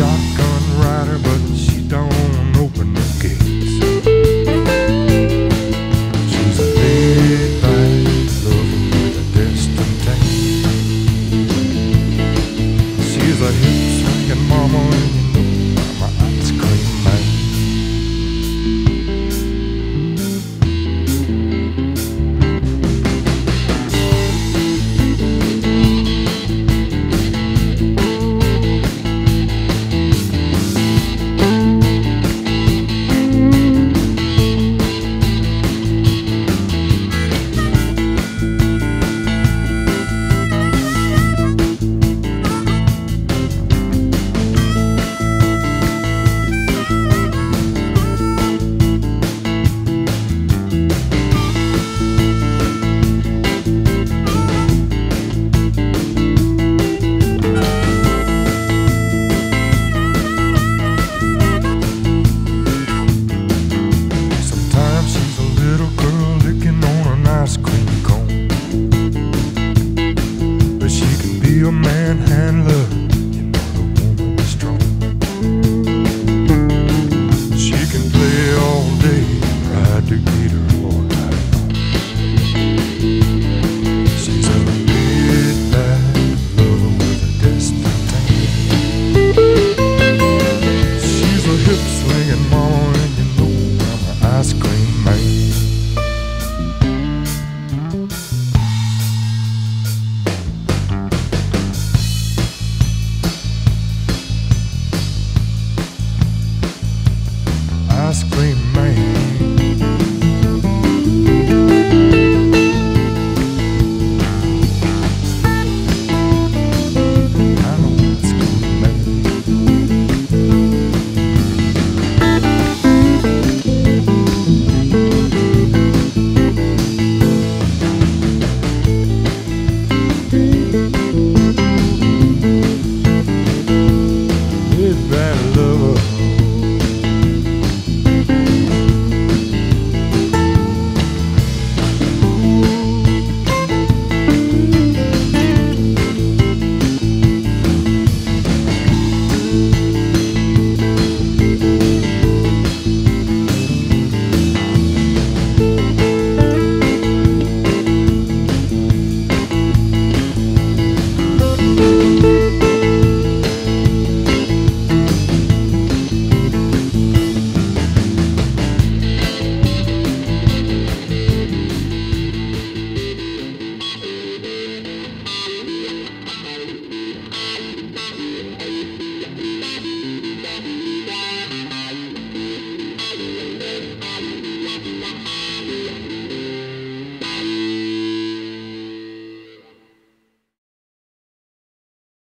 shotgun